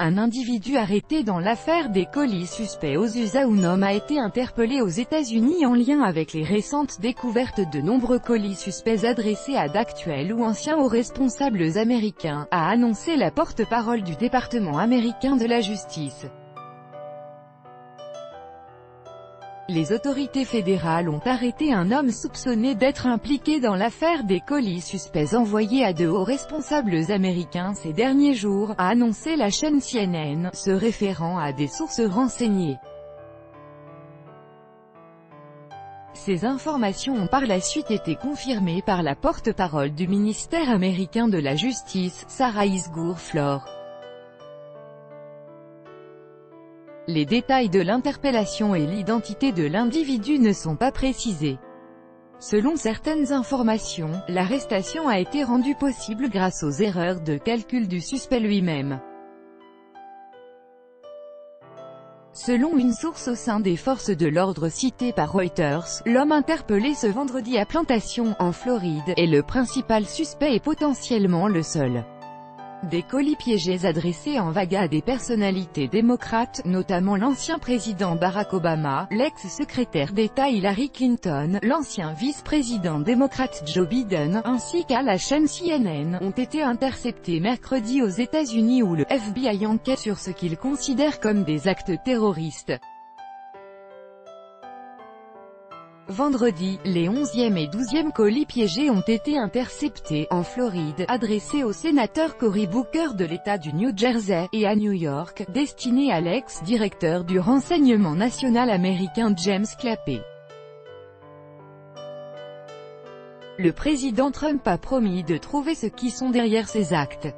Un individu arrêté dans l'affaire des colis suspects aux USA Unum a été interpellé aux États-Unis en lien avec les récentes découvertes de nombreux colis suspects adressés à d'actuels ou anciens hauts responsables américains, a annoncé la porte-parole du département américain de la justice. Les autorités fédérales ont arrêté un homme soupçonné d'être impliqué dans l'affaire des colis suspects envoyés à de hauts responsables américains ces derniers jours, a annoncé la chaîne CNN, se référant à des sources renseignées. Ces informations ont par la suite été confirmées par la porte-parole du ministère américain de la Justice, Sarah Isgur Les détails de l'interpellation et l'identité de l'individu ne sont pas précisés. Selon certaines informations, l'arrestation a été rendue possible grâce aux erreurs de calcul du suspect lui-même. Selon une source au sein des forces de l'ordre citée par Reuters, l'homme interpellé ce vendredi à Plantation, en Floride, est le principal suspect et potentiellement le seul. Des colis piégés adressés en vague à des personnalités démocrates, notamment l'ancien président Barack Obama, l'ex-secrétaire d'État Hillary Clinton, l'ancien vice-président démocrate Joe Biden, ainsi qu'à la chaîne CNN, ont été interceptés mercredi aux États-Unis où le FBI enquête sur ce qu'il considère comme des actes terroristes. Vendredi, les 11e et 12e colis piégés ont été interceptés, en Floride, adressés au sénateur Cory Booker de l'État du New Jersey, et à New York, destinés à l'ex-directeur du renseignement national américain James Clapper. Le président Trump a promis de trouver ceux qui sont derrière ces actes.